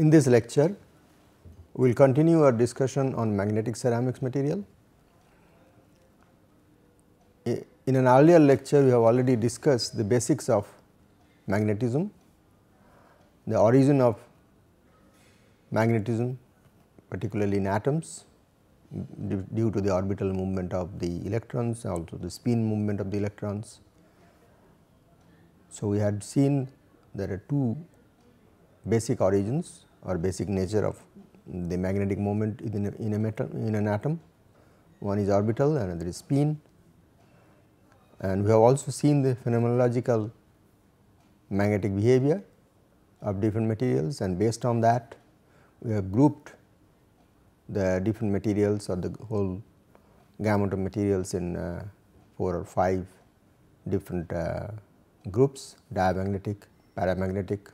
In this lecture, we will continue our discussion on magnetic ceramics material. In an earlier lecture, we have already discussed the basics of magnetism, the origin of magnetism particularly in atoms due to the orbital movement of the electrons also the spin movement of the electrons. So, we had seen there are two basic origins or basic nature of the magnetic moment in a, in a metal in an atom. One is orbital another is spin and we have also seen the phenomenological magnetic behavior of different materials and based on that we have grouped the different materials or the whole gamut of materials in uh, 4 or 5 different uh, groups diamagnetic, paramagnetic,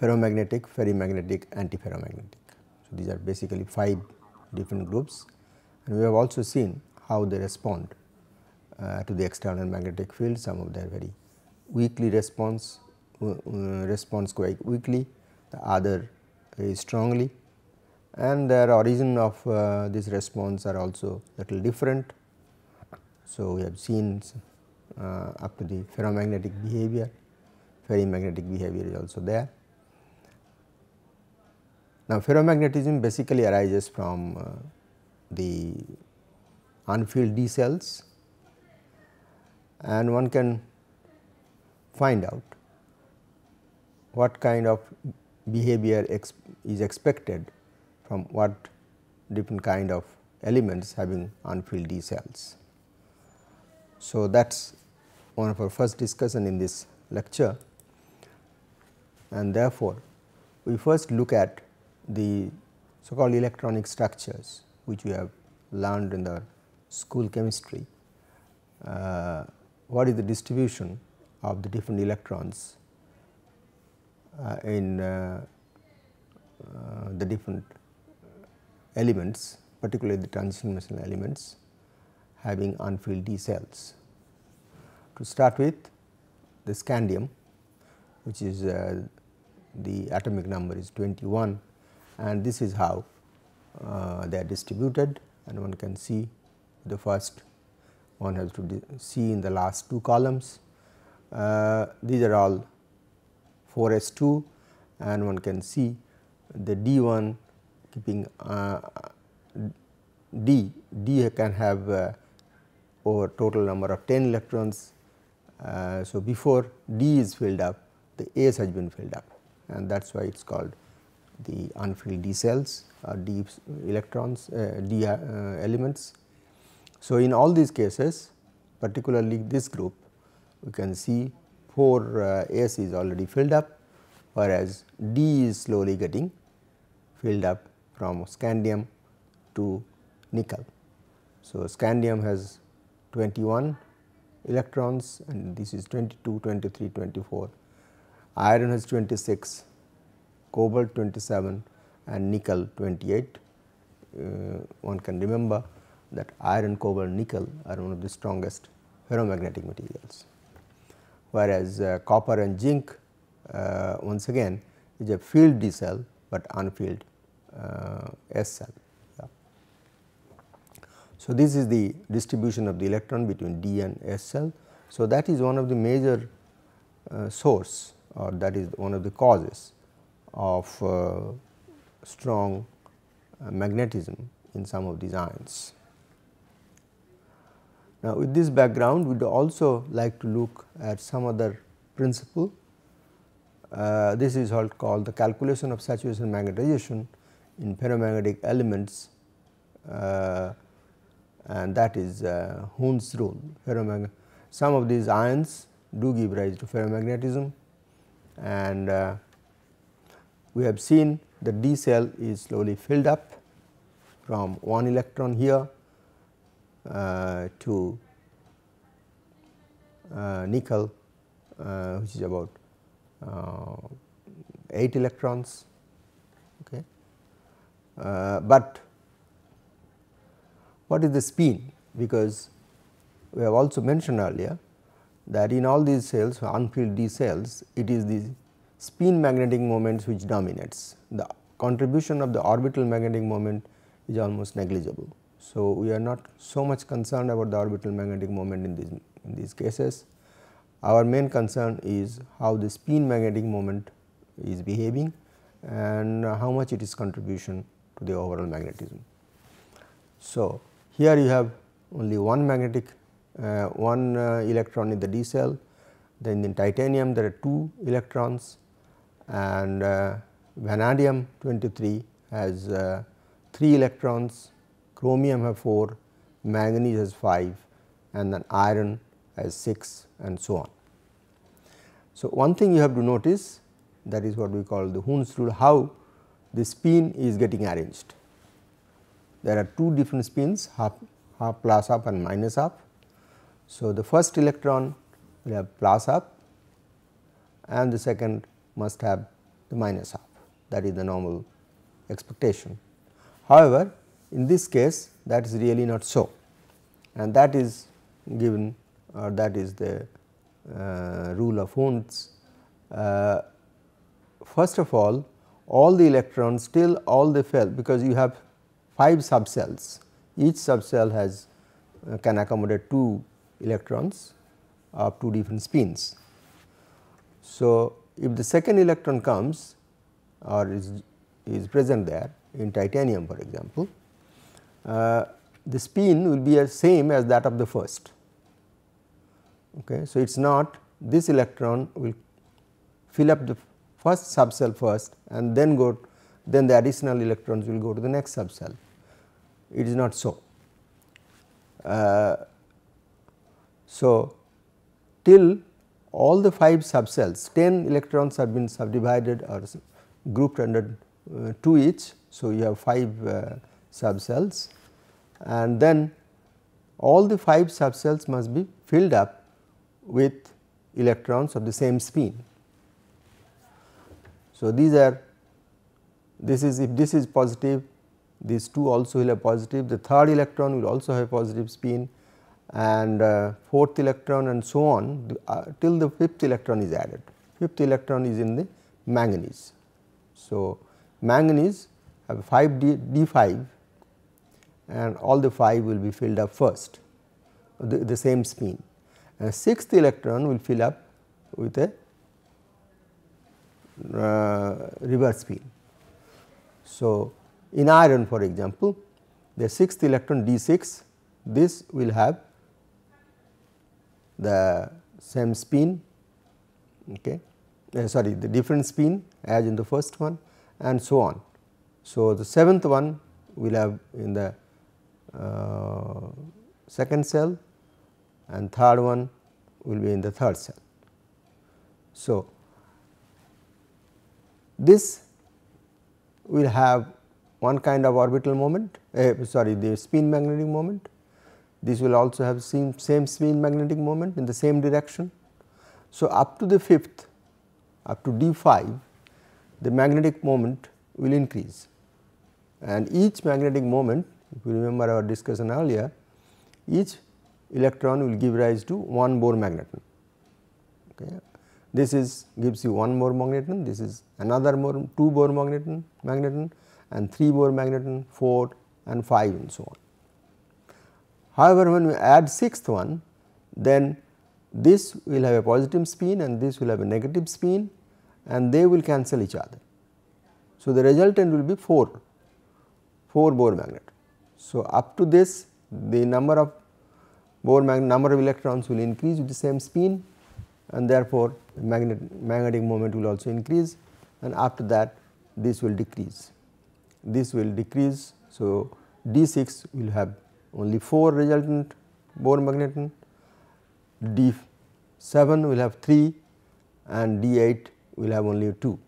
ferromagnetic, ferrimagnetic, antiferromagnetic. So, these are basically 5 different groups and we have also seen how they respond uh, to the external magnetic field some of them very weakly response uh, uh, response quite weakly the other is strongly and their origin of uh, this response are also little different. So, we have seen uh, up to the ferromagnetic behavior, ferrimagnetic behavior is also there. Now, ferromagnetism basically arises from uh, the unfilled d cells and one can find out what kind of behavior ex is expected from what different kind of elements having unfilled D cells. So, that is one of our first discussion in this lecture and therefore, we first look at the so called electronic structures which we have learned in the school chemistry. Uh, what is the distribution of the different electrons uh, in uh, uh the different elements particularly the transition metal elements having unfilled D cells. To start with the scandium which is uh, the atomic number is 21 and this is how uh, they are distributed and one can see the first one has to see in the last two columns. Uh, these are all 4 S 2 and one can see the D 1 keeping uh, D, D can have uh, over total number of 10 electrons. Uh, so, before D is filled up the S has been filled up and that is why it is called the unfilled D cells or D electrons uh, D uh, elements. So, in all these cases particularly this group we can see 4 uh, S is already filled up whereas D is slowly getting filled up from scandium to nickel. So, scandium has 21 electrons and this is 22, 23, 24. Iron has 26, cobalt 27 and nickel 28. Uh, one can remember that iron, cobalt, nickel are one of the strongest ferromagnetic materials. Whereas, uh, copper and zinc uh, once again is a filled D cell, but unfilled uh, S cell. Yeah. So, this is the distribution of the electron between D and S cell. So, that is one of the major uh, source or that is one of the causes of uh, strong uh, magnetism in some of these ions. Now, with this background we would also like to look at some other principle. Uh, this is called the calculation of saturation magnetization in ferromagnetic elements uh, and that is uh, Hund's rule. Some of these ions do give rise to ferromagnetism and uh, we have seen the D cell is slowly filled up from one electron here uh, to uh, nickel uh, which is about uh, 8 electrons uh, but what is the spin? Because we have also mentioned earlier that in all these cells unfilled D cells it is the spin magnetic moments which dominates. The contribution of the orbital magnetic moment is almost negligible. So, we are not so much concerned about the orbital magnetic moment in these in these cases. Our main concern is how the spin magnetic moment is behaving and how much it is contribution to the overall magnetism. So, here you have only one magnetic uh, one uh, electron in the D cell, then in titanium there are two electrons and uh, vanadium 23 has uh, 3 electrons, chromium have 4, manganese has 5 and then iron has 6 and so on. So, one thing you have to notice that is what we call the Hund's rule how the spin is getting arranged. There are two different spins half, half plus up and minus up. So, the first electron will have plus up and the second must have the minus half that is the normal expectation. However, in this case that is really not so and that is given or that is the uh, rule of Hund's. Uh, first of all, all the electrons still all they fell because you have 5 subcells, each subcell has uh, can accommodate 2 electrons of 2 different spins. So, if the second electron comes or is, is present there in titanium for example, uh, the spin will be the same as that of the first. Okay. So, it is not this electron will fill up the first subcell first and then go then the additional electrons will go to the next subcell. It is not so. Uh, so, till all the 5 subcells 10 electrons have been subdivided or grouped under uh, 2 each. So, you have 5 uh, subcells and then all the 5 subcells must be filled up with electrons of the same spin. So, these are this is if this is positive these two also will have positive the third electron will also have positive spin and uh, fourth electron and so on uh, till the fifth electron is added. Fifth electron is in the manganese. So, manganese have 5 D, D5 and all the 5 will be filled up first the, the same spin and sixth electron will fill up with a uh, reverse spin. So, in iron for example, the sixth electron d 6 this will have the same spin okay uh, sorry the different spin as in the first one and so on. So, the seventh one will have in the uh, second cell and third one will be in the third cell. So, this will have one kind of orbital moment uh, sorry the spin magnetic moment this will also have same, same spin magnetic moment in the same direction. So, up to the fifth up to d 5 the magnetic moment will increase and each magnetic moment if you remember our discussion earlier each electron will give rise to one Bohr magneton. Okay. This is gives you one Bohr magneton, this is another more two Bohr magneton, magneton and three Bohr magneton, four and five and so on. However, when we add sixth one then this will have a positive spin and this will have a negative spin and they will cancel each other. So, the resultant will be 4, 4 Bohr magnet. So, up to this the number of Bohr magnet number of electrons will increase with the same spin and therefore, magnet, magnetic moment will also increase and after that this will decrease. This will decrease. So, D 6 will have only 4 resultant Bohr magneton, D 7 will have 3 and D 8 will have only 2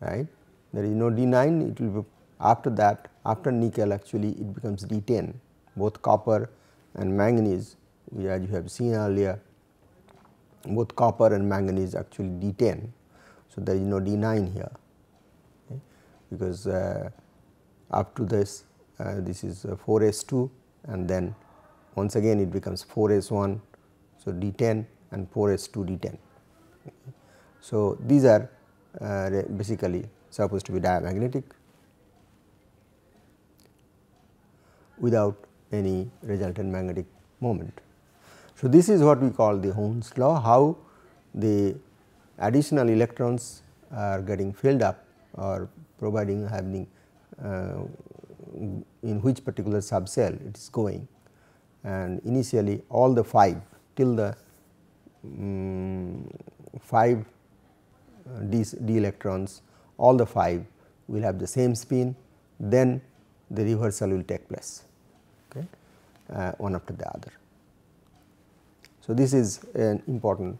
right. There is no D 9 it will be after that after nickel actually it becomes D 10 both copper and manganese as you have seen earlier both copper and manganese actually D 10. So, there is no D 9 here okay, because uh, up to this this is uh, 4 S 2 and then once again it becomes 4 S 1. So, D 10 and 4 S 2 D 10. Okay. So, these are uh, basically supposed to be diamagnetic without any resultant magnetic moment. So, this is what we call the Hund's law how the additional electrons are getting filled up or providing having uh, in which particular subcell it is going and initially all the 5 till the um, 5 uh, d, d electrons all the 5 will have the same spin then the reversal will take place okay, uh, one after the other. So, this is an important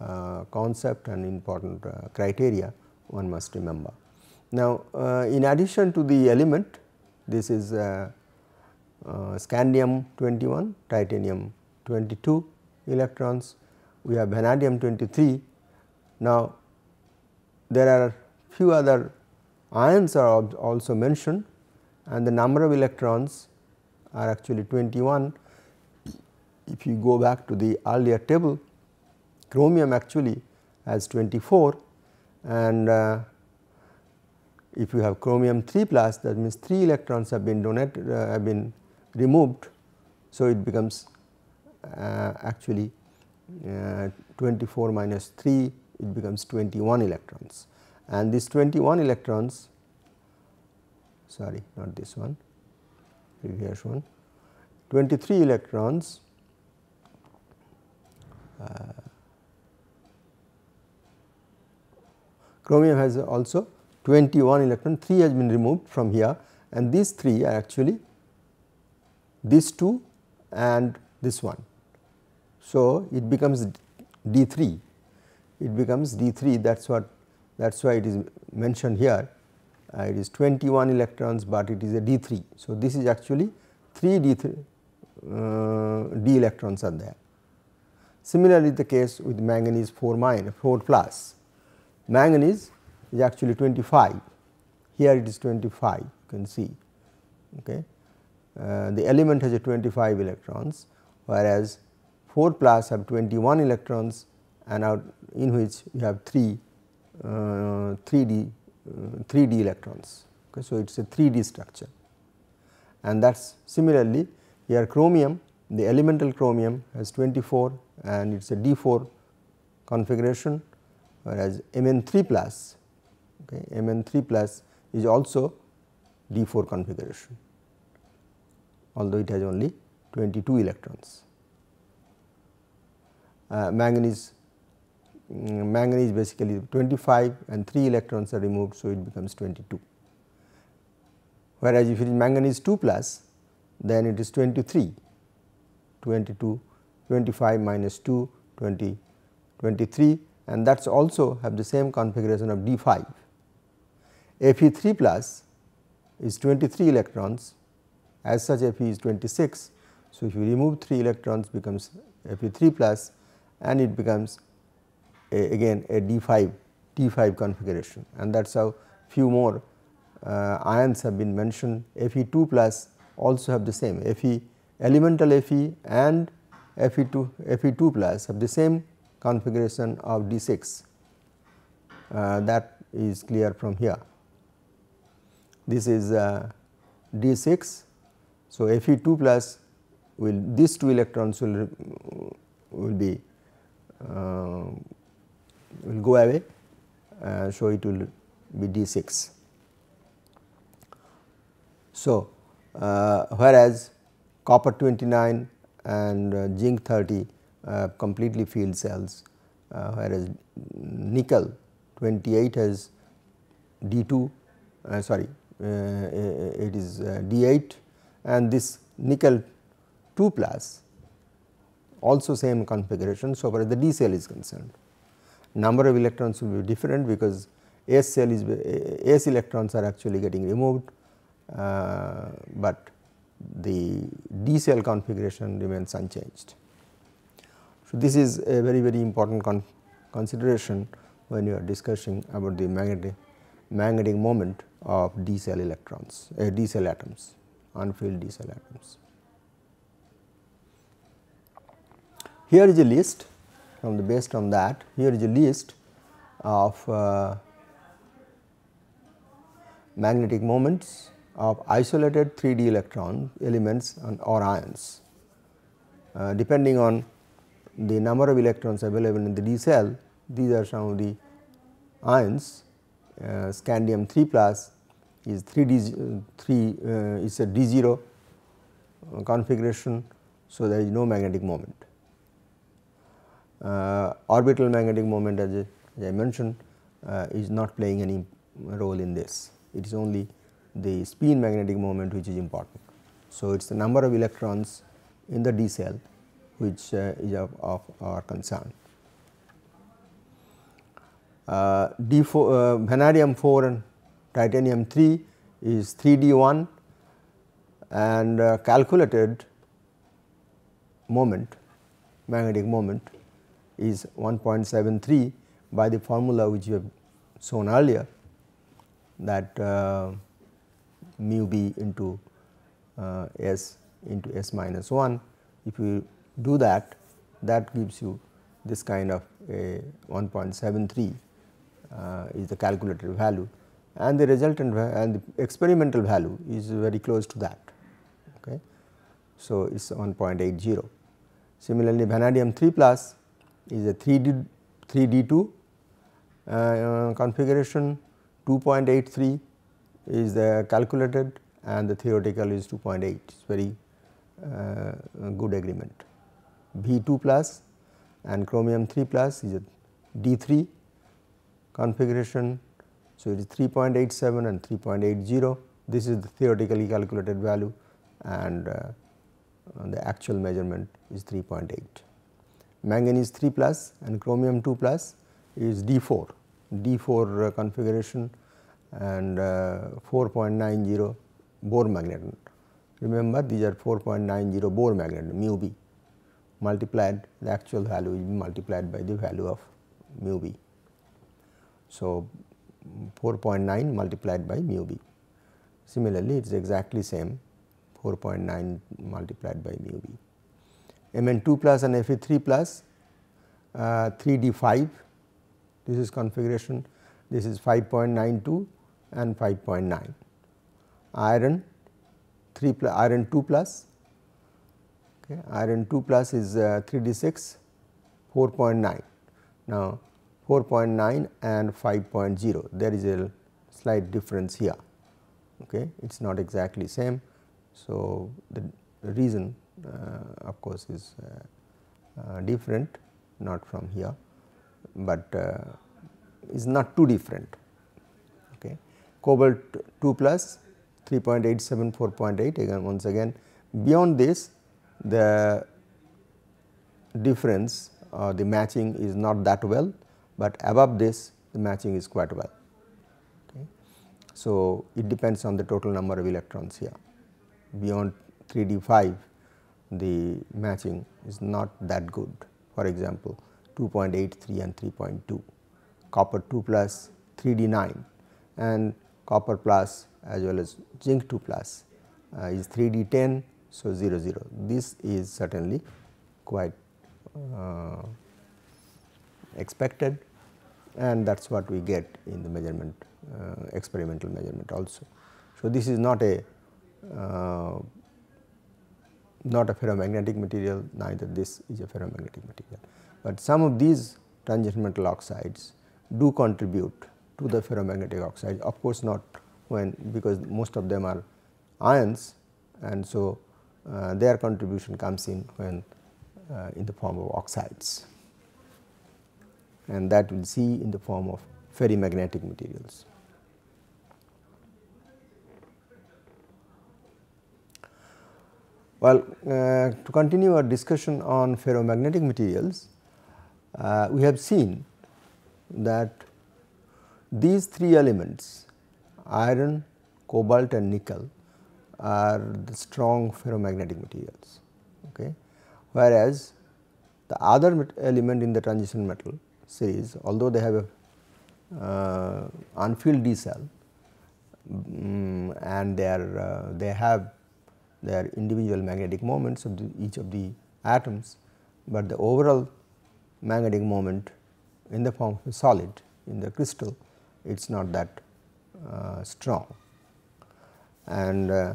uh, concept and important uh, criteria one must remember. Now, uh, in addition to the element this is uh, uh, scandium 21, titanium 22 electrons, we have vanadium 23. Now, there are few other ions are also mentioned and the number of electrons are actually 21. If you go back to the earlier table, chromium actually has 24 and uh, if you have chromium 3 plus that means 3 electrons have been donated uh, have been removed. So, it becomes uh, actually uh, 24 minus 3 it becomes 21 electrons and this 21 electrons sorry not this one previous one 23 electrons uh, chromium has also 21 electron 3 has been removed from here and these 3 are actually these 2 and this one. So, it becomes D 3 it becomes D 3 that is what that is why it is mentioned here uh, it is 21 electrons, but it is a D 3. So, this is actually 3 D 3 uh, D electrons are there. Similarly, the case with manganese 4 minus 4 plus manganese is actually 25 here it is 25 you can see okay. Uh, the element has a 25 electrons whereas 4 plus have 21 electrons and out in which you have 3 uh, 3d uh, 3d electrons okay. so it is a 3d structure and that is similarly here chromium the elemental chromium has 24 and it is a d4 configuration whereas Mn3 plus okay, Mn3 plus is also D4 configuration although it has only 22 electrons. Uh, manganese um, manganese basically 25 and 3 electrons are removed. So, it becomes 22 whereas if it is manganese 2 plus then it is 23 22 25 minus 2 20 23 and that is also have the same configuration of D 5 Fe3 plus is 23 electrons as such Fe is 26. So, if you remove 3 electrons becomes Fe3 plus and it becomes a, again a D5 T5 configuration. And that is how few more uh, ions have been mentioned. Fe2 plus also have the same. Fe elemental Fe and Fe2 Fe2 plus have the same configuration of D6 uh, that is clear from here this is uh, D 6. So, Fe 2 plus will these two electrons will will be uh, will go away. Uh, so, it will be D 6. So, uh, whereas copper 29 and uh, zinc 30 uh, completely filled cells, uh, whereas nickel 28 has D 2 uh, sorry it is uh, D 8 and this nickel 2 plus also same configuration. So, far as the D cell is concerned number of electrons will be different because S cell is S electrons are actually getting removed, uh, but the D cell configuration remains unchanged. So, this is a very very important con consideration when you are discussing about the magnetic magnetic moment of d cell electrons, uh, d cell atoms, unfilled d cell atoms. Here is a list from the based on that here is a list of uh, magnetic moments of isolated 3D electron elements and or ions. Uh, depending on the number of electrons available in the D cell, these are some of the ions scandium 3 plus is 3 D 3 uh, is a D 0 configuration. So, there is no magnetic moment. Uh, orbital magnetic moment as, as I mentioned uh, is not playing any role in this, it is only the spin magnetic moment which is important. So, it is the number of electrons in the D cell which uh, is of, of our concern. Uh, D4 uh, vanadium 4 and titanium 3 is 3D1 and uh, calculated moment magnetic moment is 1.73 by the formula which you have shown earlier that uh, mu b into uh, s into s minus 1. If you do that, that gives you this kind of a 1.73 uh, is the calculated value and the resultant and the experimental value is very close to that. Okay. So, it is 1.80. Similarly, vanadium 3 plus is a 3D 3D2 uh, configuration 2.83 is the calculated and the theoretical is 2.8 it is very uh, good agreement. V2 plus and chromium 3 plus is a D3 configuration. So, it is 3.87 and 3.80 this is the theoretically calculated value and uh, the actual measurement is 3.8. Manganese 3 plus and chromium 2 plus is D4, D4 uh, configuration and uh, 4.90 Bohr magnet. Remember these are 4.90 Bohr magnet mu b multiplied the actual value will be multiplied by the value of mu b. So, 4.9 multiplied by mu b. Similarly, it is exactly same 4.9 multiplied by mu b. Mn 2 plus and Fe 3 plus uh, 3 d 5 this is configuration this is 5.92 and 5.9. Iron 3 plus iron 2 plus okay. iron 2 plus is uh, 3 d 6 4.9. Now, 4.9 and 5.0 there is a slight difference here. Okay? It is not exactly same. So the reason uh, of course is uh, uh, different not from here but uh, is not too different. Okay? Cobalt 2 plus 3.87 4.8 again once again beyond this the difference or the matching is not that well but above this the matching is quite well. Okay. So, it depends on the total number of electrons here beyond 3 d 5 the matching is not that good for example 2.83 and 3.2 copper 2 plus 3 d 9 and copper plus as well as zinc 2 plus uh, is 3 d 10 so 0 0 this is certainly quite uh, expected and that is what we get in the measurement uh, experimental measurement also. So, this is not a uh, not a ferromagnetic material neither this is a ferromagnetic material, but some of these tangent metal oxides do contribute to the ferromagnetic oxide of course not when because most of them are ions and so uh, their contribution comes in when uh, in the form of oxides and that we will see in the form of ferrimagnetic materials. Well, uh, to continue our discussion on ferromagnetic materials, uh, we have seen that these three elements iron, cobalt and nickel are the strong ferromagnetic materials. Okay. Whereas, the other element in the transition metal although they have a uh, unfilled D cell um, and they are uh, they have their individual magnetic moments of the, each of the atoms, but the overall magnetic moment in the form of a solid in the crystal it is not that uh, strong and uh,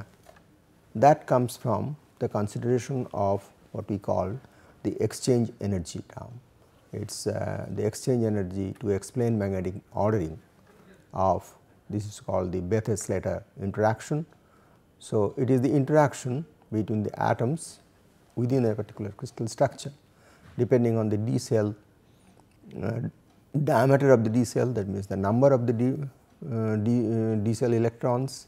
that comes from the consideration of what we call the exchange energy term. It is uh, the exchange energy to explain magnetic ordering of this is called the Bethe-Slater interaction. So, it is the interaction between the atoms within a particular crystal structure depending on the d cell uh, diameter of the d cell that means the number of the d, uh, d, uh, d cell electrons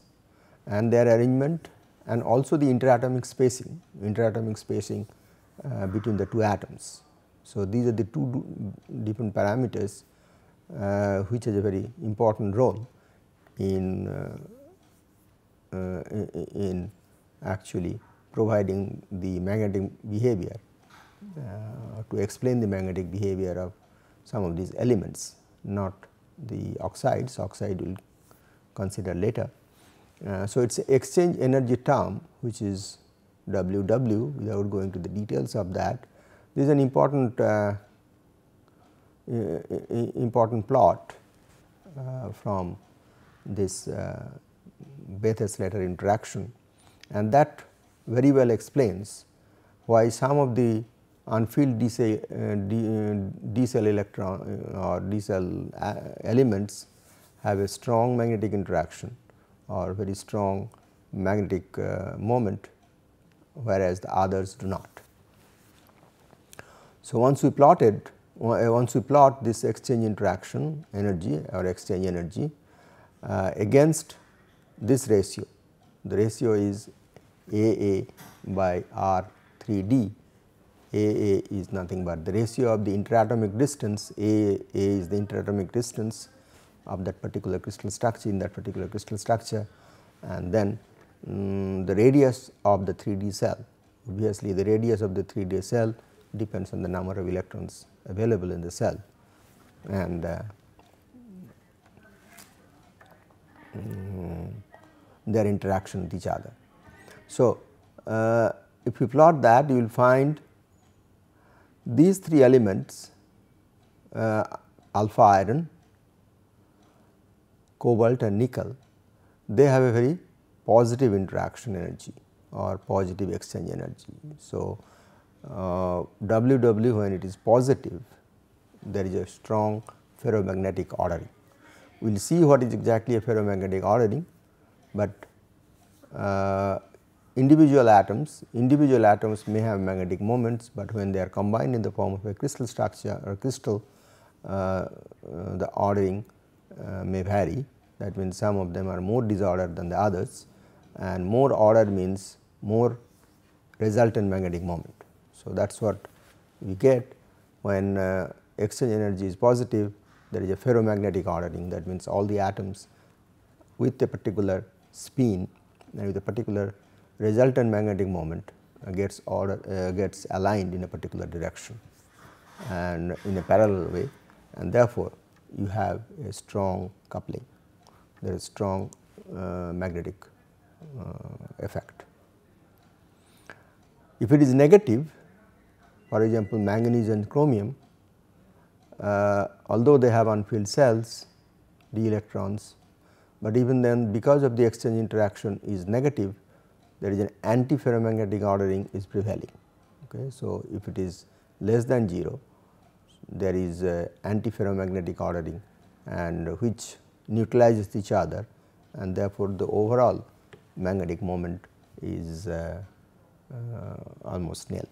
and their arrangement and also the interatomic spacing interatomic spacing uh, between the two atoms. So, these are the two different parameters uh, which has a very important role in uh, uh, in actually providing the magnetic behavior uh, to explain the magnetic behavior of some of these elements not the oxides oxide will consider later. Uh, so, it is exchange energy term which is W W without going to the details of that. This is an important uh, important plot uh, from this uh, Bethe-Slater interaction and that very well explains why some of the unfilled D cell, uh, D, uh, D cell electron uh, or D cell uh, elements have a strong magnetic interaction or very strong magnetic moment whereas the others do not. So, once we plotted once we plot this exchange interaction energy or exchange energy uh, against this ratio, the ratio is A A by R 3 D. A A is nothing but the ratio of the interatomic distance. A A is the interatomic distance of that particular crystal structure in that particular crystal structure. And then um, the radius of the 3 D cell. Obviously the radius of the 3 D cell depends on the number of electrons available in the cell and uh, um, their interaction with each other. So, uh, if you plot that you will find these three elements uh, alpha iron, cobalt and nickel they have a very positive interaction energy or positive exchange energy. So, uh, WW when it is positive there is a strong ferromagnetic ordering. We will see what is exactly a ferromagnetic ordering, but uh, individual atoms individual atoms may have magnetic moments, but when they are combined in the form of a crystal structure or crystal uh, uh, the ordering uh, may vary that means some of them are more disordered than the others and more order means more resultant magnetic moment. So, that is what we get when uh, exchange energy is positive there is a ferromagnetic ordering. That means all the atoms with a particular spin and with a particular resultant magnetic moment uh, gets order uh, gets aligned in a particular direction and in a parallel way. And therefore, you have a strong coupling. There is strong uh, magnetic uh, effect. If it is negative for example, manganese and chromium uh, although they have unfilled cells d electrons, but even then because of the exchange interaction is negative there is an anti-ferromagnetic ordering is prevailing. Okay. So, if it is less than 0 there is anti-ferromagnetic ordering and which neutralizes each other and therefore, the overall magnetic moment is uh, uh, almost nil.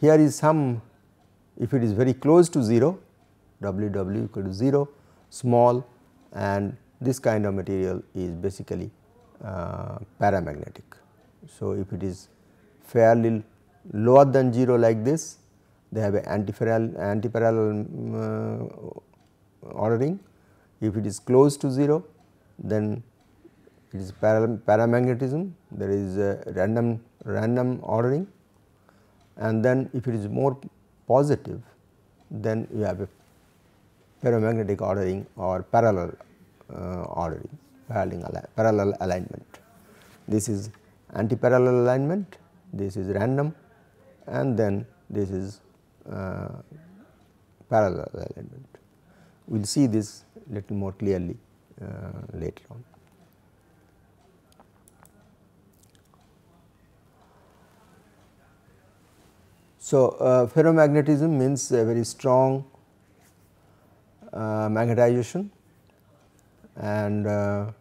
Here is some if it is very close to 0 W W equal to 0 small and this kind of material is basically uh, paramagnetic. So, if it is fairly lower than 0 like this they have a antiparallel, uh, ordering. If it is close to 0 then it is paramagnetism there is a random random ordering and then if it is more positive then you have a ferromagnetic ordering or parallel uh, ordering parallel, parallel alignment. This is anti-parallel alignment, this is random and then this is uh, parallel alignment. We will see this little more clearly uh, later on. So, uh, ferromagnetism means a very strong uh, magnetization and uh,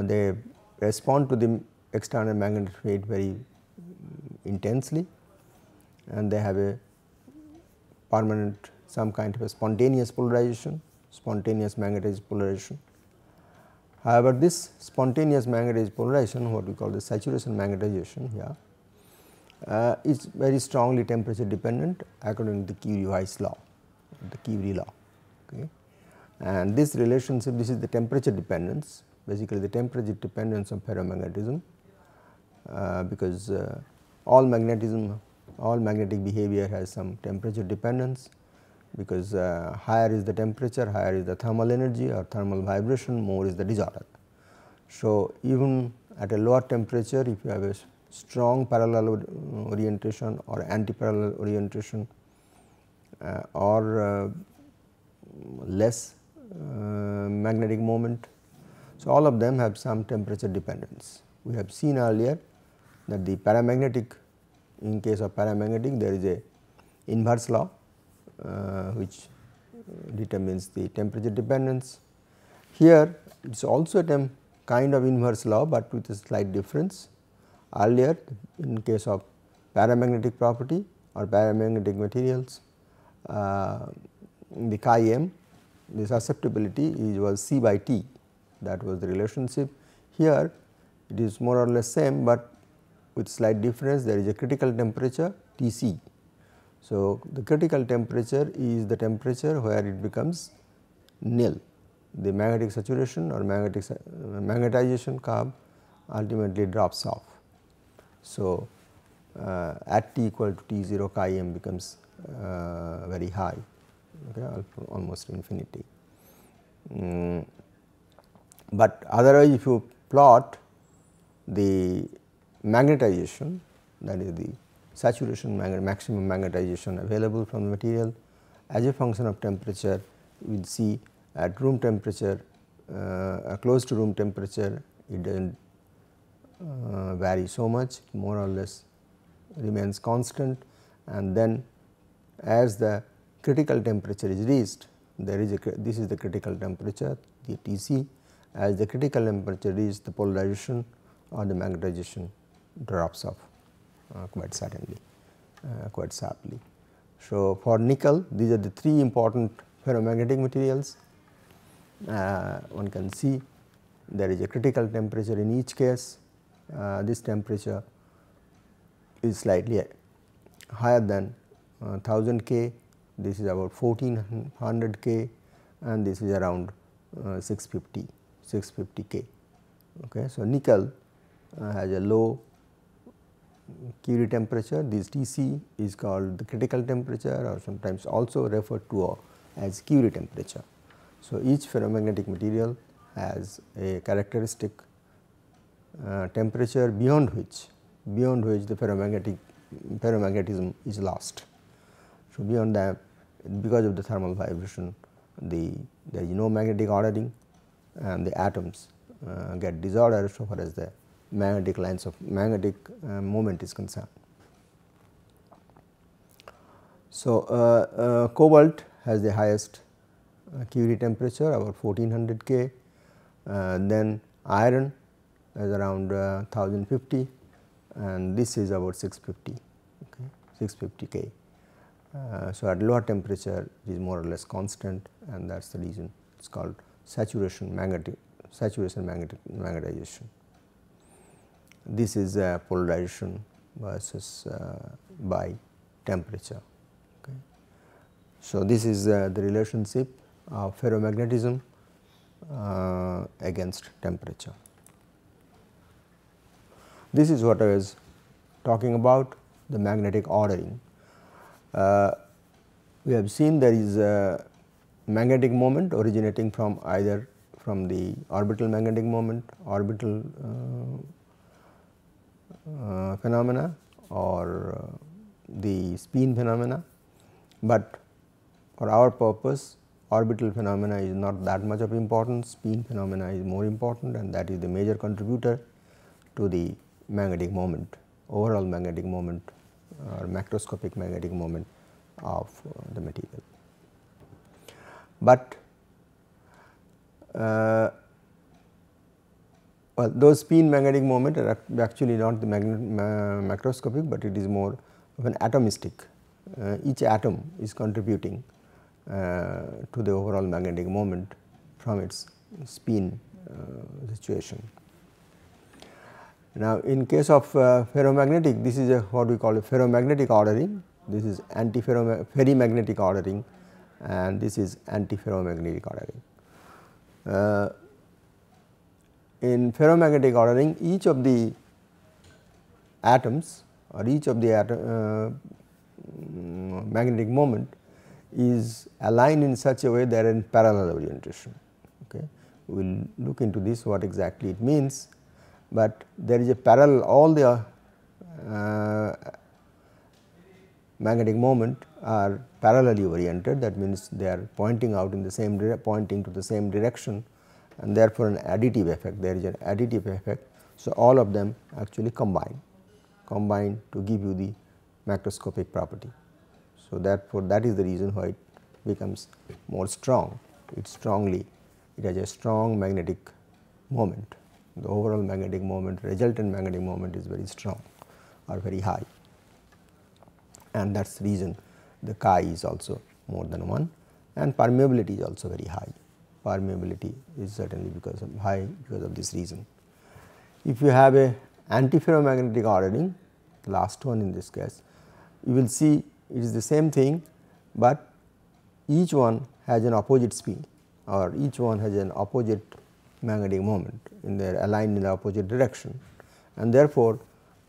they respond to the external magnetic field very intensely and they have a permanent some kind of a spontaneous polarization, spontaneous magnetized polarization. However, this spontaneous magnetized polarization what we call the saturation magnetization here uh, is very strongly temperature dependent according to the Curie-Weiss law, the Curie law. Okay. And this relationship, this is the temperature dependence, basically the temperature dependence of ferromagnetism, uh, because uh, all magnetism, all magnetic behavior has some temperature dependence, because uh, higher is the temperature, higher is the thermal energy or thermal vibration, more is the disorder. So, even at a lower temperature, if you have a strong parallel orientation or anti-parallel orientation uh, or uh, less uh, magnetic moment. So, all of them have some temperature dependence. We have seen earlier that the paramagnetic in case of paramagnetic there is a inverse law uh, which determines the temperature dependence. Here it is also a kind of inverse law, but with a slight difference earlier in case of paramagnetic property or paramagnetic materials uh, the chi m the susceptibility is was C by T that was the relationship. Here it is more or less same, but with slight difference there is a critical temperature T c. So, the critical temperature is the temperature where it becomes nil the magnetic saturation or magnetic uh, magnetization curve ultimately drops off. So, uh, at t equal to t 0 chi m becomes uh, very high okay, almost infinity. Mm. But otherwise if you plot the magnetization that is the saturation magnet maximum magnetization available from the material as a function of temperature we will see at room temperature uh, close to room temperature it does not uh, vary so much more or less remains constant. And then as the critical temperature is reached there is a this is the critical temperature the T c. As the critical temperature is the polarization or the magnetization drops off uh, quite suddenly uh, quite sharply. So, for nickel these are the three important ferromagnetic materials. Uh, one can see there is a critical temperature in each case uh, this temperature is slightly higher than uh, 1000 K, this is about 1400 K and this is around uh, 650, 650 K. Okay. So, nickel uh, has a low Curie temperature, this T c is called the critical temperature or sometimes also referred to as Curie temperature. So, each ferromagnetic material has a characteristic uh, temperature beyond which beyond which the ferromagnetic ferromagnetism is lost. So, beyond that because of the thermal vibration the there is no magnetic ordering and the atoms uh, get disordered so far as the magnetic lines of magnetic uh, moment is concerned. So, uh, uh, cobalt has the highest Curie temperature about 1400 K, then iron is around uh, 1050 and this is about 650 okay 650 K. Uh, so, at lower temperature it is more or less constant and that is the reason it is called saturation magnetic saturation magnetic magnetization. This is uh, polarization versus uh, by temperature. Okay. So, this is uh, the relationship of ferromagnetism uh, against temperature. This is what I was talking about the magnetic ordering. Uh, we have seen there is a magnetic moment originating from either from the orbital magnetic moment, orbital uh, uh, phenomena or uh, the spin phenomena. but for our purpose orbital phenomena is not that much of importance, spin phenomena is more important and that is the major contributor to the magnetic moment, overall magnetic moment or macroscopic magnetic moment of uh, the material. But uh, well those spin magnetic moment are actually not the macroscopic, but it is more of an atomistic. Uh, each atom is contributing uh, to the overall magnetic moment from its spin uh, situation. Now, in case of uh, ferromagnetic this is what we call a ferromagnetic ordering, this is anti-ferromagnetic ordering and this is anti-ferromagnetic ordering. Uh, in ferromagnetic ordering each of the atoms or each of the atom, uh, magnetic moment is aligned in such a way are in parallel orientation. Okay. We will look into this what exactly it means but there is a parallel all the uh, magnetic moment are parallelly oriented that means they are pointing out in the same pointing to the same direction and therefore an additive effect there is an additive effect. So, all of them actually combine combine to give you the macroscopic property. So, therefore, that is the reason why it becomes more strong it strongly it has a strong magnetic moment the overall magnetic moment resultant magnetic moment is very strong or very high and that is the reason the chi is also more than 1 and permeability is also very high permeability is certainly because of high because of this reason. If you have a antiferromagnetic ordering the last one in this case you will see it is the same thing, but each one has an opposite spin or each one has an opposite magnetic moment in their aligned in the opposite direction. And therefore,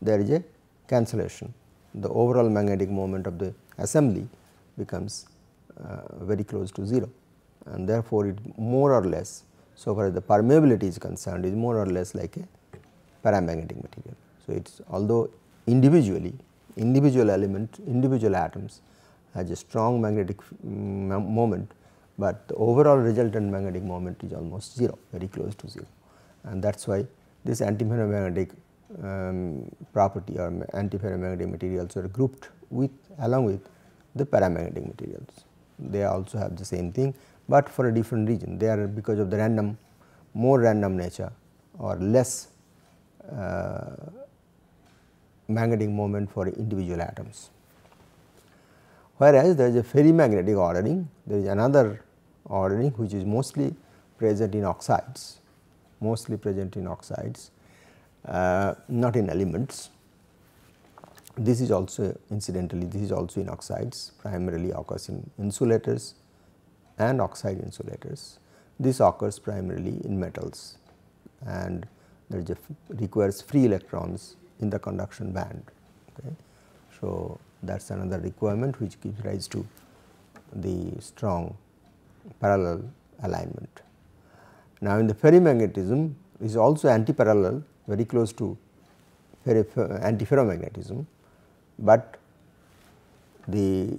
there is a cancellation. The overall magnetic moment of the assembly becomes uh, very close to 0 and therefore, it more or less so far as the permeability is concerned is more or less like a paramagnetic material. So, it is although individually individual element individual atoms has a strong magnetic mm, moment, but the overall resultant magnetic moment is almost 0 very close to 0 and that is why this antiferromagnetic um, property or antiferromagnetic materials are grouped with along with the paramagnetic materials. They also have the same thing, but for a different region they are because of the random more random nature or less uh, magnetic moment for individual atoms. Whereas, there is a ferrimagnetic ordering, there is another ordering which is mostly present in oxides, mostly present in oxides, uh, not in elements. This is also incidentally, this is also in oxides, primarily occurs in insulators and oxide insulators. This occurs primarily in metals and there is a requires free electrons in the conduction band. Okay. So, that is another requirement which gives rise to the strong parallel alignment. Now, in the ferrimagnetism is also anti-parallel very close to antiferromagnetism, but the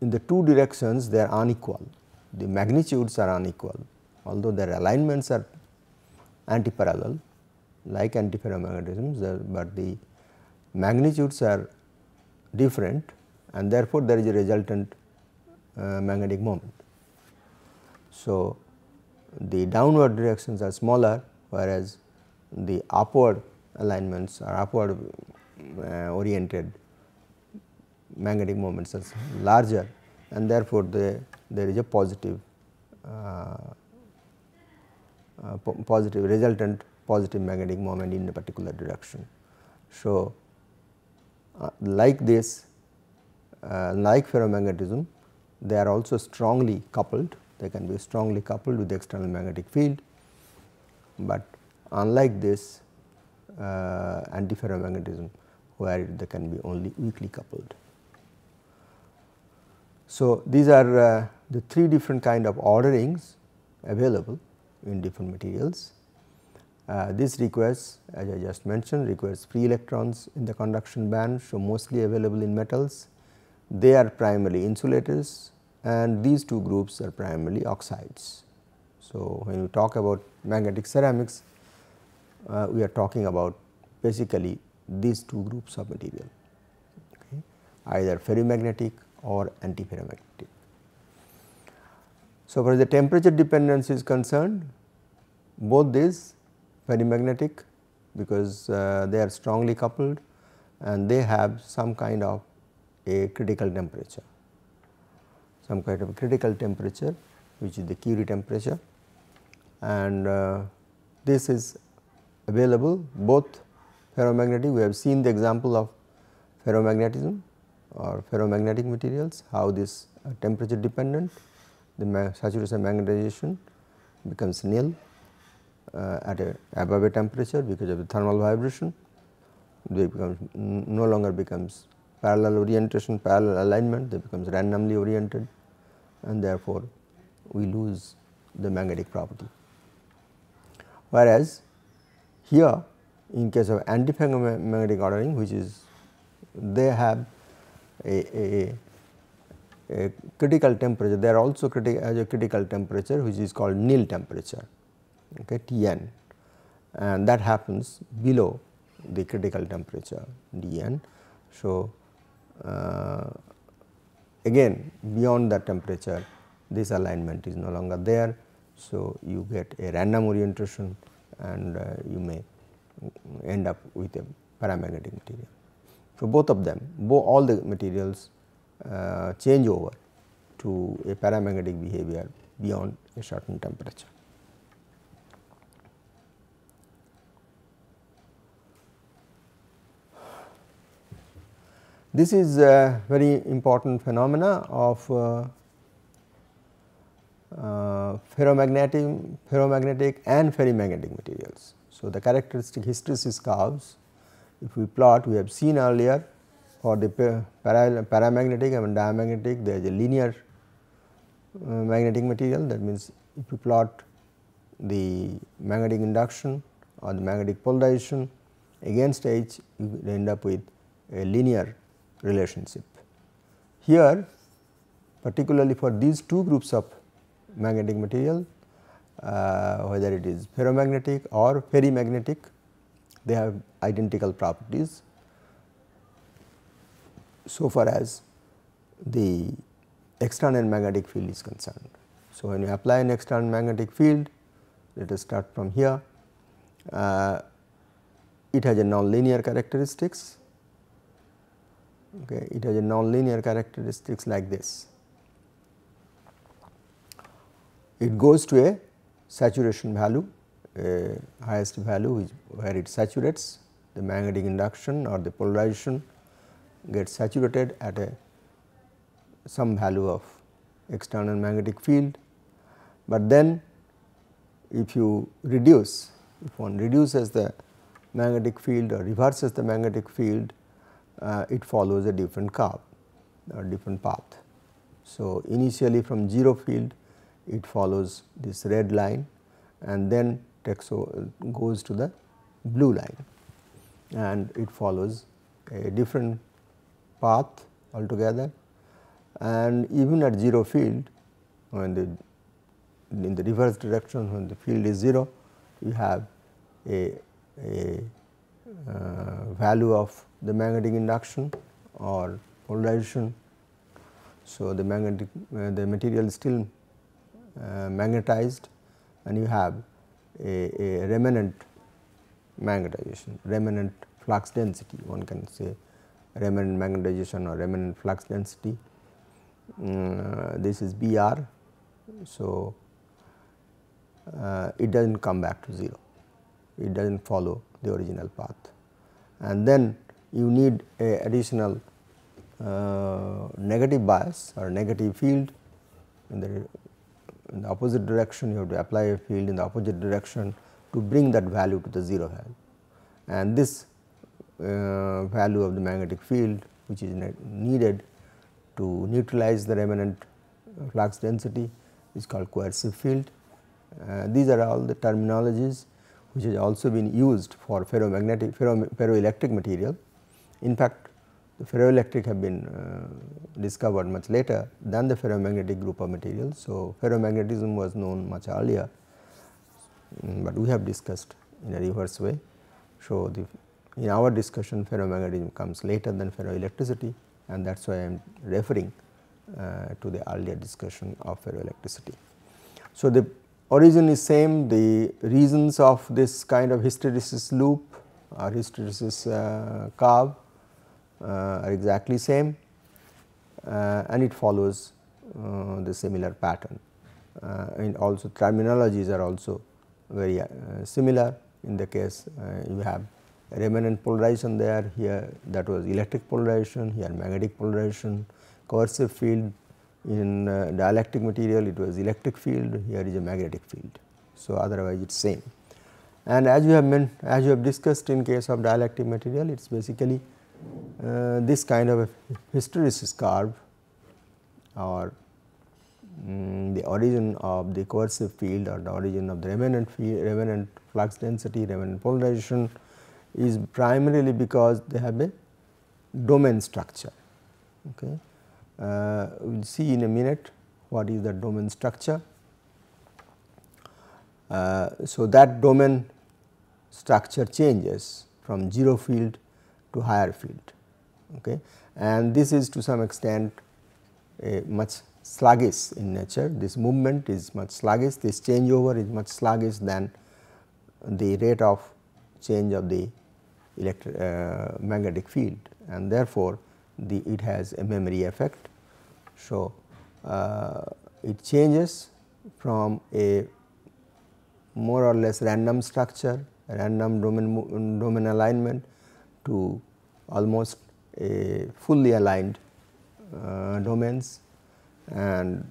in the two directions they are unequal, the magnitudes are unequal although their alignments are anti-parallel like antiferromagnetism, but the magnitudes are different and therefore, there is a resultant uh, magnetic moment. So, the downward directions are smaller whereas, the upward alignments or upward uh, oriented magnetic moments are larger and therefore, the, there is a positive uh, uh, positive resultant positive magnetic moment in a particular direction. So, uh, like this uh, like ferromagnetism they are also strongly coupled they can be strongly coupled with the external magnetic field, but unlike this uh, antiferromagnetism where they can be only weakly coupled. So, these are uh, the three different kind of orderings available in different materials. Uh, this requires as I just mentioned requires free electrons in the conduction band. So, mostly available in metals they are primarily insulators and these two groups are primarily oxides. So, when we talk about magnetic ceramics, uh, we are talking about basically these two groups of material, okay, either ferromagnetic or antiferromagnetic. So, far as the temperature dependence is concerned, both these ferromagnetic because uh, they are strongly coupled and they have some kind of a critical temperature, some kind of a critical temperature which is the Curie temperature. And uh, this is available both ferromagnetic we have seen the example of ferromagnetism or ferromagnetic materials how this uh, temperature dependent the saturation magnetization becomes nil uh, at a above a temperature because of the thermal vibration. They become no longer becomes parallel orientation parallel alignment they becomes randomly oriented and therefore we lose the magnetic property. Whereas here in case of antiferromagnetic ordering which is they have a, a, a critical temperature they are also critical as a critical temperature which is called Néel temperature okay, Tn and that happens below the critical temperature Tn. So, uh, again beyond that temperature this alignment is no longer there. So, you get a random orientation and uh, you may end up with a paramagnetic material. So, both of them bo all the materials uh, change over to a paramagnetic behavior beyond a certain temperature. This is a very important phenomena of uh, uh, ferromagnetic, ferromagnetic and ferrimagnetic materials. So, the characteristic hysteresis curves if we plot we have seen earlier for the para paramagnetic and diamagnetic there is a linear uh, magnetic material that means if you plot the magnetic induction or the magnetic polarization against H you end up with a linear relationship. Here particularly for these two groups of magnetic material uh, whether it is ferromagnetic or ferrimagnetic they have identical properties so far as the external magnetic field is concerned. So, when you apply an external magnetic field let us start from here uh, it has a nonlinear characteristics okay it has a nonlinear characteristics like this it goes to a saturation value a highest value which where it saturates the magnetic induction or the polarization gets saturated at a some value of external magnetic field. But then if you reduce if one reduces the magnetic field or reverses the magnetic field uh, it follows a different curve or different path. So, initially from 0 field it follows this red line and then takes goes to the blue line and it follows a different path altogether and even at 0 field when the in the reverse direction when the field is 0 you have a, a uh, value of the magnetic induction or polarization. So, the magnetic uh, the material is still uh, magnetized and you have a, a remnant magnetization, remnant flux density one can say remnant magnetization or remnant flux density. Uh, this is B r. So, uh, it does not come back to 0, it does not follow the original path. And then you need a additional uh, negative bias or negative field in the, in the opposite direction. You have to apply a field in the opposite direction to bring that value to the 0 value. And this uh, value of the magnetic field which is needed to neutralize the remnant flux density is called coercive field. Uh, these are all the terminologies which has also been used for ferromagnetic ferro, ferroelectric material. In fact, the ferroelectric have been uh, discovered much later than the ferromagnetic group of materials. So, ferromagnetism was known much earlier, um, but we have discussed in a reverse way. So, the in our discussion ferromagnetism comes later than ferroelectricity and that is why I am referring uh, to the earlier discussion of ferroelectricity. So, the origin is same the reasons of this kind of hysteresis loop or hysteresis uh, curve uh, are exactly same uh, and it follows uh, the similar pattern. Uh, and also terminologies are also very similar. In the case you have remanent polarization there here that was electric polarization here magnetic polarization coercive field in uh, dielectric material it was electric field here is a magnetic field. So, otherwise it is same and as you have as you have discussed in case of dielectric material it is basically uh, this kind of a hysteresis curve or um, the origin of the coercive field or the origin of the remnant field, remnant flux density, remnant polarization is primarily because they have a domain structure. Okay. Uh, we will see in a minute what is the domain structure. Uh, so, that domain structure changes from 0 field to higher field okay. and this is to some extent a much sluggish in nature this movement is much sluggish this changeover is much sluggish than the rate of change of the electric uh, magnetic field and therefore, the it has a memory effect. So, uh, it changes from a more or less random structure, random domain, domain alignment to almost a fully aligned uh, domains and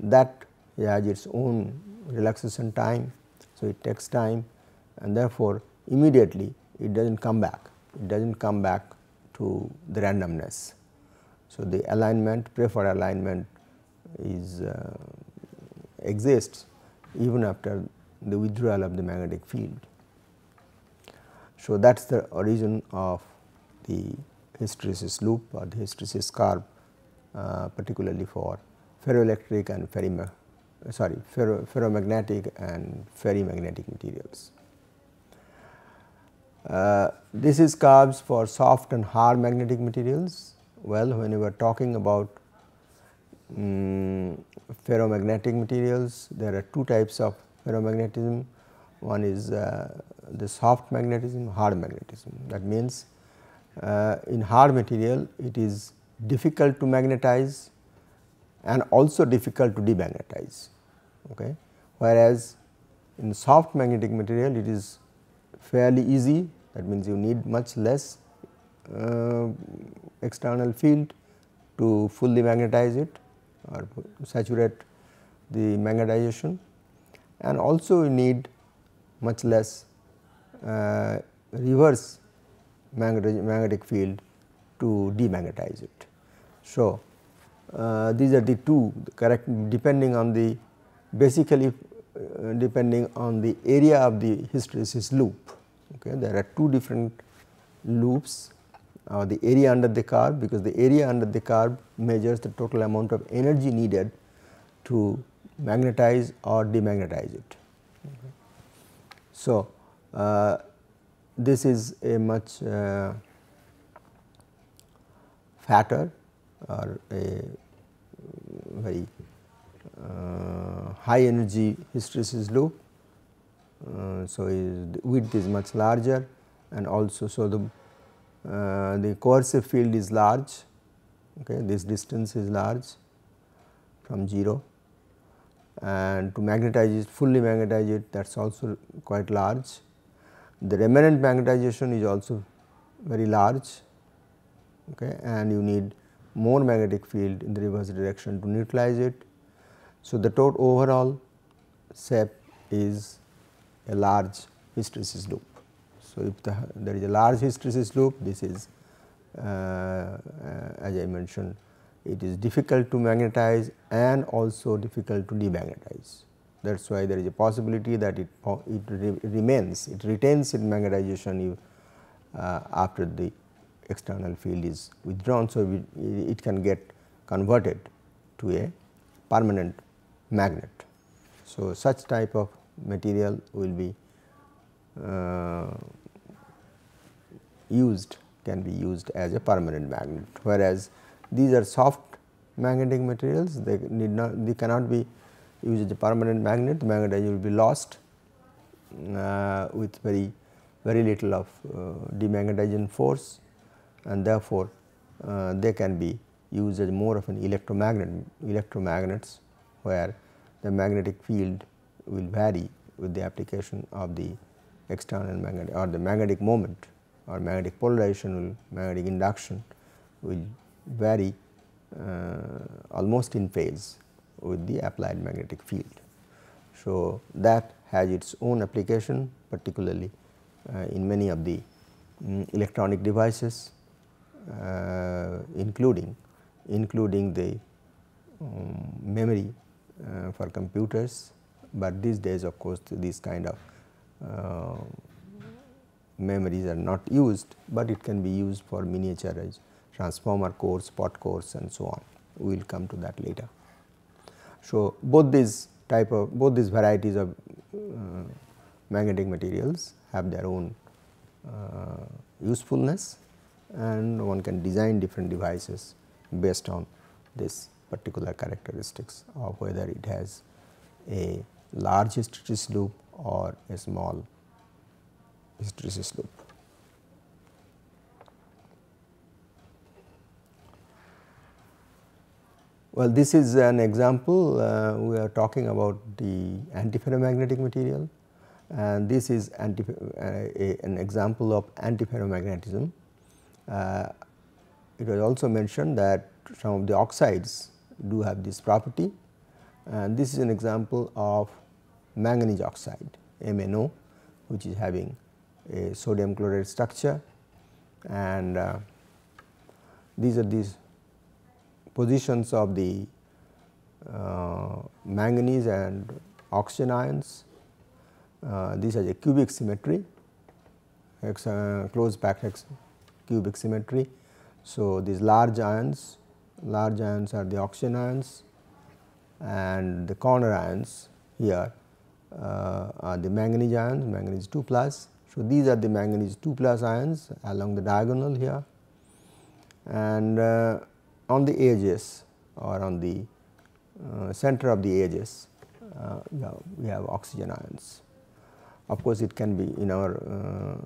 that has its own relaxation time. So, it takes time and therefore, immediately it does not come back, it does not come back to the randomness. So, the alignment preferred alignment is uh, exists even after the withdrawal of the magnetic field. So, that is the origin of the hysteresis loop or the hysteresis curve uh, particularly for ferroelectric and ferrima sorry ferro, ferromagnetic and ferrimagnetic materials. Uh, this is curves for soft and hard magnetic materials. Well, when we are talking about um, ferromagnetic materials, there are two types of ferromagnetism. One is uh, the soft magnetism, hard magnetism. That means, uh, in hard material it is difficult to magnetize and also difficult to demagnetize. Okay. Whereas, in soft magnetic material it is fairly easy that means you need much less external field to fully magnetize it or saturate the magnetization and also you need much less uh, reverse magnetic, magnetic field to demagnetize it. So, uh, these are the two correct depending on the basically uh, depending on the area of the hysteresis loop. Okay. There are two different loops uh, the area under the curve because the area under the curve measures the total amount of energy needed to magnetize or demagnetize it. Okay. So, uh, this is a much uh, fatter or a very uh, high energy hysteresis loop. Uh, so, the width is much larger and also so the uh, the coercive field is large okay this distance is large from 0 and to magnetize it fully magnetize it that is also quite large. The remnant magnetization is also very large okay and you need more magnetic field in the reverse direction to neutralize it. So, the total overall shape is a large hysteresis loop. So, if the, there is a large hysteresis loop this is uh, uh, as I mentioned it is difficult to magnetize and also difficult to demagnetize. That is why there is a possibility that it, it re remains, it retains its magnetization uh, after the external field is withdrawn. So, we, it can get converted to a permanent magnet. So, such type of material will be uh, used can be used as a permanent magnet, whereas these are soft magnetic materials they need not they cannot be used as a permanent magnet. The magnet will be lost uh, with very very little of uh, demagnetizing force and therefore, uh, they can be used as more of an electromagnet electromagnets where the magnetic field will vary with the application of the external magnetic or the magnetic moment or magnetic polarization will magnetic induction will vary uh, almost in phase with the applied magnetic field. So, that has its own application particularly uh, in many of the um, electronic devices uh, including including the um, memory uh, for computers, but these days of course these kind of uh, memories are not used, but it can be used for miniaturized transformer cores, pot cores and so on. We will come to that later. So, both these type of both these varieties of uh, magnetic materials have their own uh, usefulness and one can design different devices based on this particular characteristics of whether it has a large hysteresis loop or a small hysteresis loop. Well, this is an example uh, we are talking about the antiferromagnetic material and this is anti, uh, a, an example of antiferromagnetism. Uh, it was also mentioned that some of the oxides do have this property and this is an example of manganese oxide MNO which is having a sodium chloride structure and uh, these are these positions of the uh, manganese and oxygen ions. Uh, these are a cubic symmetry, X, uh, closed packed X cubic symmetry. So, these large ions, large ions are the oxygen ions and the corner ions here uh, are the manganese ions, manganese 2 plus. So, these are the manganese 2 plus ions along the diagonal here and uh, on the edges or on the uh, center of the edges uh, we, have, oxygen ions. Of course, it can be in our uh,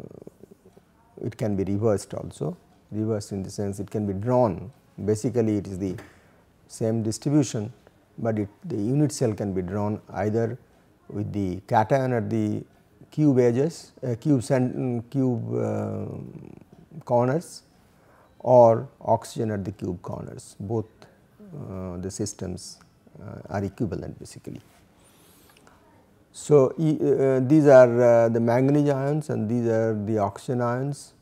it can be reversed also reversed in the sense it can be drawn basically it is the same distribution, but it, the unit cell can be drawn either with the cation at the cube edges uh, cube cube uh, corners or oxygen at the cube corners both uh, the systems uh, are equivalent basically. So, uh, these are uh, the manganese ions and these are the oxygen ions.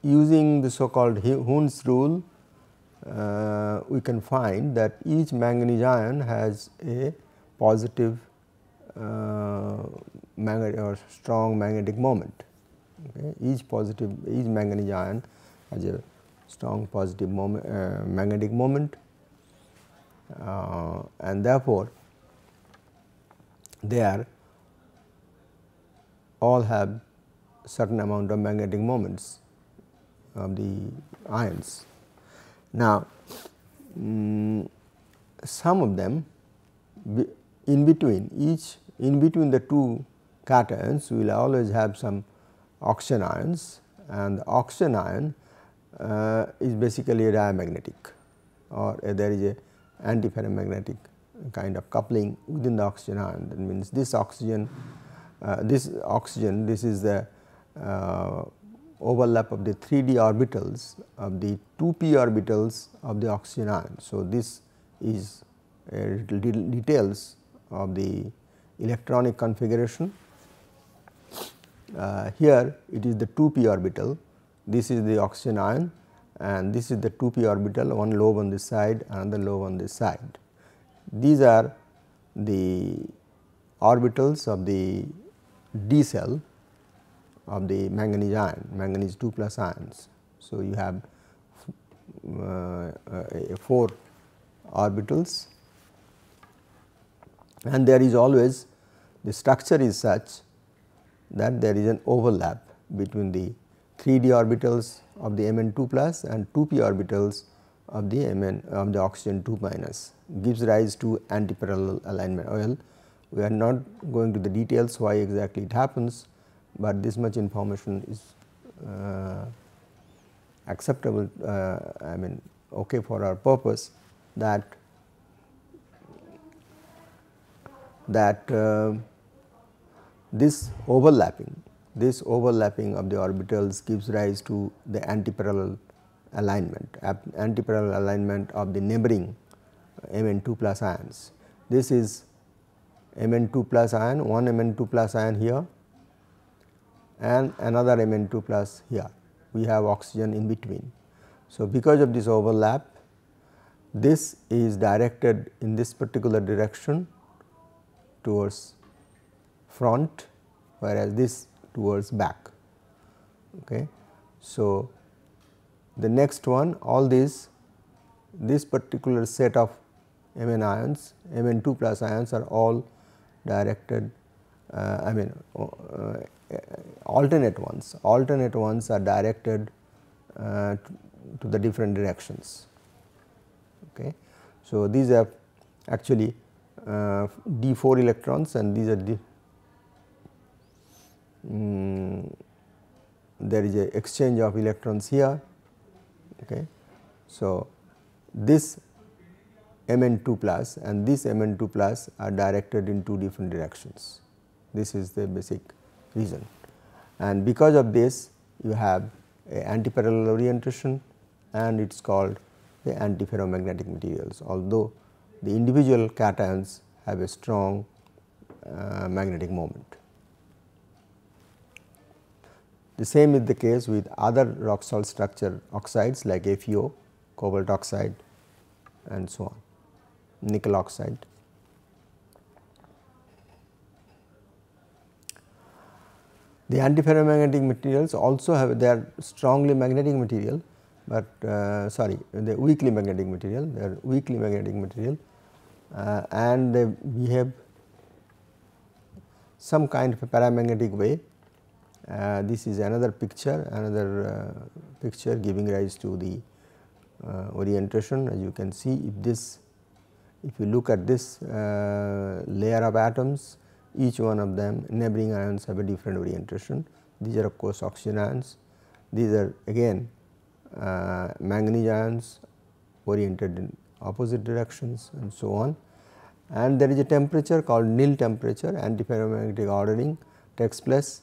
Using the so called Hund's rule, we can find that each manganese ion has a positive magnetic or strong magnetic moment. Okay. Each positive each manganese ion has a strong positive moment, uh, magnetic moment uh, and therefore, they are all have certain amount of magnetic moments of the ions. Now, um, some of them in between each in between the two cations we will always have some oxygen ions and the oxygen ion uh, is basically diamagnetic or there is a antiferromagnetic kind of coupling within the oxygen ion that means this oxygen uh, this oxygen this is the uh, overlap of the 3d orbitals of the 2p orbitals of the oxygen ion. So, this is details of the electronic configuration. Uh, here it is the 2p orbital, this is the oxygen ion and this is the 2p orbital one lobe on this side another lobe on this side. These are the orbitals of the D shell of the manganese ion, manganese 2 plus ions So, you have uh, uh, 4 orbitals and there is always the structure is such that there is an overlap between the 3d orbitals of the Mn 2 plus and 2p orbitals of the Mn of the oxygen 2 minus gives rise to antiparallel alignment. Well, we are not going to the details why exactly it happens, but this much information is uh, acceptable uh, I mean okay for our purpose that that uh, this overlapping this overlapping of the orbitals gives rise to the antiparallel alignment antiparallel alignment of the neighboring Mn2 plus ions. This is Mn2 plus ion one Mn2 plus ion here and another Mn2 plus here we have oxygen in between. So, because of this overlap this is directed in this particular direction towards front whereas this towards back. Okay. So, the next one all these this particular set of Mn ions Mn2 plus ions are all directed uh, I mean uh, alternate ones alternate ones are directed uh, to the different directions. Okay. So, these are actually uh, d 4 electrons and these are the um, there is a exchange of electrons here. Okay. So, this Mn 2 plus and this Mn 2 plus are directed in two different directions. This is the basic reason and because of this you have a antiparallel orientation and it is called the antiferromagnetic materials although the individual cations have a strong uh, magnetic moment. The same is the case with other rock salt structure oxides like FeO, cobalt oxide and so on, nickel oxide. The antiferromagnetic materials also have they are strongly magnetic material, but uh, sorry they weakly magnetic material they are weakly magnetic material and they behave some kind of a paramagnetic way. Uh, this is another picture, another uh, picture giving rise to the uh, orientation. As you can see if this if you look at this uh, layer of atoms each one of them neighboring ions have a different orientation. These are of course oxygen ions. These are again uh, manganese ions oriented in opposite directions and so on and there is a temperature called Néel temperature antiferromagnetic ordering takes place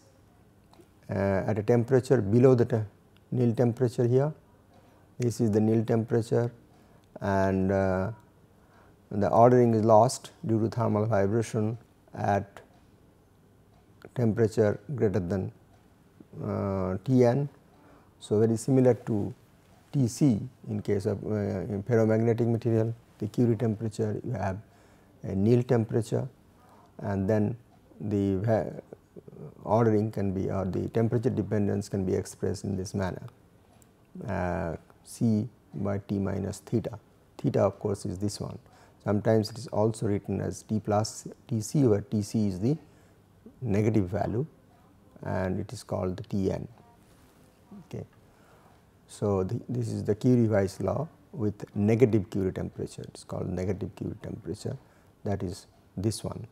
uh, at a temperature below the te Néel temperature here. This is the Néel temperature and uh, the ordering is lost due to thermal vibration at temperature greater than uh, Tn. So, very similar to Tc in case of uh, in ferromagnetic material the Curie temperature you have a Néel temperature and then the ordering can be or the temperature dependence can be expressed in this manner uh, C by T minus theta. Theta of course is this one. Sometimes it is also written as T plus Tc where Tc is the negative value and it is called the Tn. So, the, this is the Curie-Weiss law with negative Curie temperature it is called negative Curie temperature that is this one.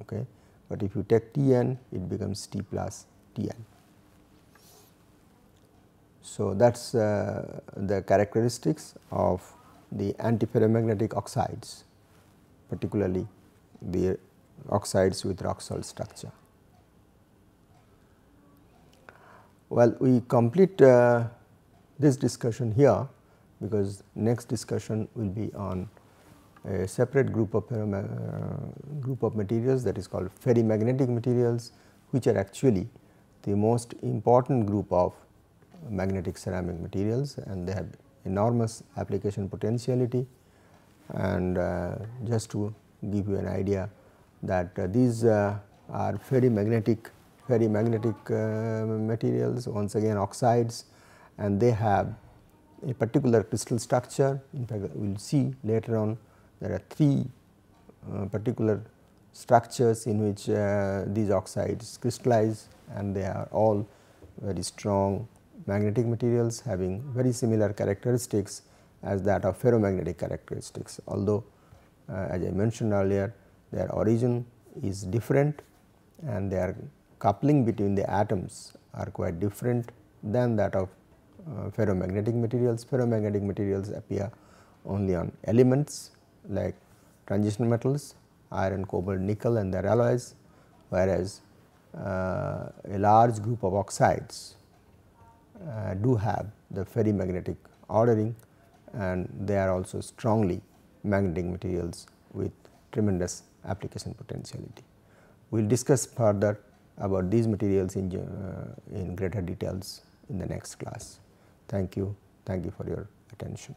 Okay but if you take T n it becomes T plus T n. So, that is uh, the characteristics of the antiferromagnetic oxides particularly the oxides with rock salt structure. Well, we complete uh, this discussion here because next discussion will be on a separate group of uh, group of materials that is called ferrimagnetic materials which are actually the most important group of magnetic ceramic materials and they have enormous application potentiality. And uh, just to give you an idea that uh, these uh, are ferrimagnetic ferrimagnetic uh, materials once again oxides and they have a particular crystal structure. In fact, we will see later on there are three uh, particular structures in which uh, these oxides crystallize and they are all very strong magnetic materials having very similar characteristics as that of ferromagnetic characteristics. Although uh, as I mentioned earlier their origin is different and their coupling between the atoms are quite different than that of ferromagnetic materials. Ferromagnetic materials appear only on elements like transition metals iron, cobalt, nickel and their alloys whereas uh, a large group of oxides uh, do have the ferrimagnetic ordering and they are also strongly magnetic materials with tremendous application potentiality. We will discuss further about these materials in, uh, in greater details in the next class. Thank you. Thank you for your attention.